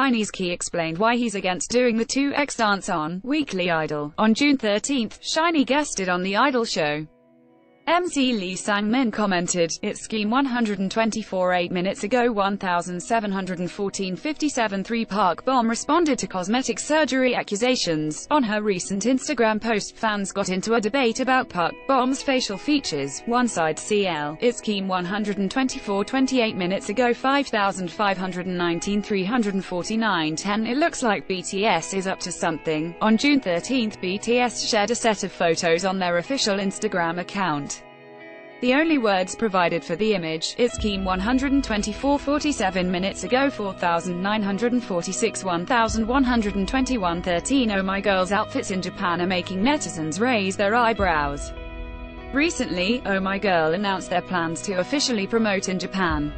SHINee's Key explained why he's against doing the 2X dance on Weekly Idol. On June 13, SHINee guested on The Idol show. MC Lee Sang-min commented, It's scheme 124 8 minutes ago 1714 57 3 Park Bom responded to cosmetic surgery accusations. On her recent Instagram post fans got into a debate about Park Bom's facial features. One side CL, It's scheme 124 28 minutes ago 5519 349 10 It looks like BTS is up to something. On June 13, BTS shared a set of photos on their official Instagram account. The only words provided for the image, is Keem 124 47 minutes ago 4946 1121 13 Oh my girls outfits in Japan are making netizens raise their eyebrows. Recently, Oh My Girl announced their plans to officially promote in Japan.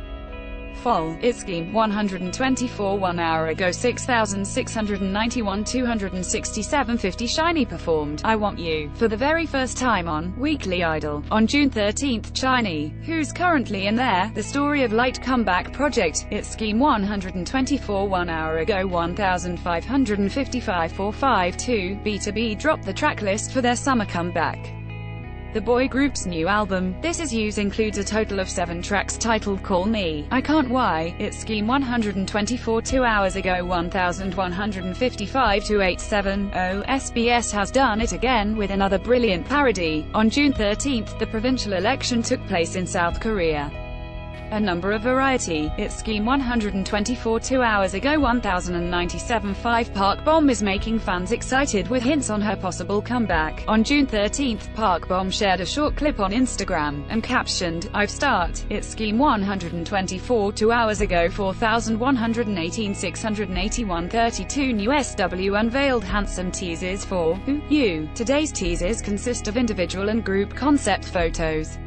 Fall, Itsuki, 124 1 hour ago 6691 267 50 SHINee performed I Want You, for the very first time on Weekly Idol. On June 13, SHINee, who's currently in there, The Story of Light comeback project, Itsuki 124 1 hour ago 1555 452, BTOB dropped the tracklist for their summer comeback. The boy group's new album, This Is Us includes a total of seven tracks titled Call Me, I Can't Why, It's Scheme 124 two hours ago 1155 to 87, oh, SBS has done it again with another brilliant parody. On June 13, the provincial election took place in South Korea a number of variety. It's Scheme 124 two hours ago 1097 5 Park Bom is making fans excited with hints on her possible comeback. On June 13, Park Bom shared a short clip on Instagram, and captioned, I've start, it's Scheme 124 two hours ago 4118 681 32 NU'EST W unveiled handsome teasers for Who, You. Today's teasers consist of individual and group concept photos.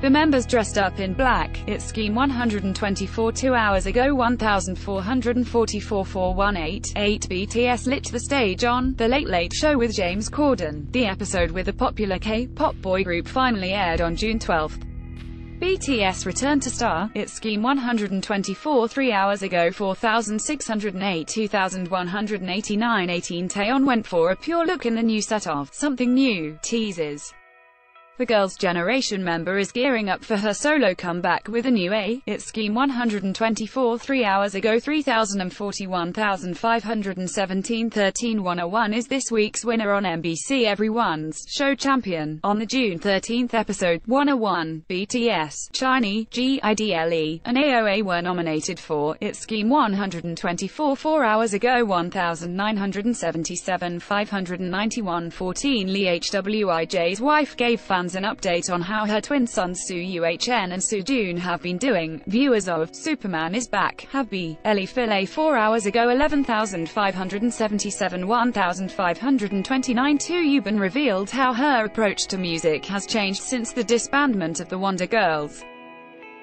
The members dressed up in black. It's Scheme 124 two hours ago 1444 418 8 BTS lit the stage on The Late Late Show with James Corden. The episode with the popular K-pop boy group finally aired on June 12. BTS returned to star, its scheme 124 three hours ago 4608 2189 18 Taeyeon went for a pure look in the new set of Something New teasers. The Girls' Generation member is gearing up for her solo comeback with a new A, It's Scheme 124 three hours ago 3041,517 101 is this week's winner on MBC Everyone's Show Champion. On the June 13th episode, 101, BTS, SHINee, GIDLE, and AOA were nominated for It's Scheme 124 four hours ago 1977 591 14 Lee Hwi Jae's wife gave fans fans an update on how her twin sons Seo Eon and Seo Jun have been doing. Viewers of Superman is Back have be Ellie Filet 4 hours ago 11,577 1,529 2 Yubin revealed how her approach to music has changed since the disbandment of the Wonder Girls.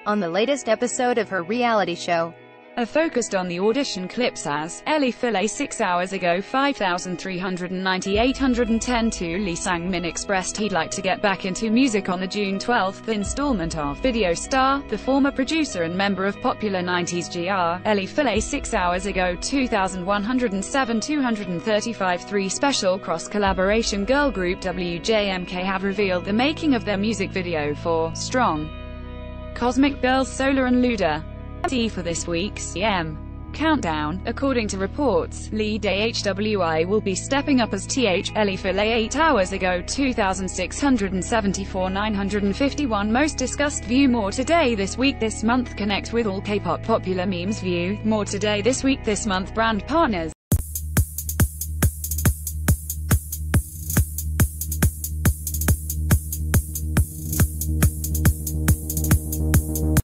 On the latest episode of her reality show, are focused on the audition clips as Ellie Filet 6 hours ago 5,390 810 to Lee Sang-min expressed he'd like to get back into music on the June 12th installment of Video Star, the former producer and member of popular 90s GR, Ellie Filet 6 hours ago 2,107 235 3 special cross-collaboration girl group WJMK have revealed the making of their music video for Strong. Cosmic Girls Seola and Luda for this week's M Countdown. According to reports, Lee Dae Hwi will be stepping up as TH Ellie Filet 8 hours ago. 2674 951 most discussed view. More today this week. This month connect with all K-pop popular memes view. More today this week. This month brand partners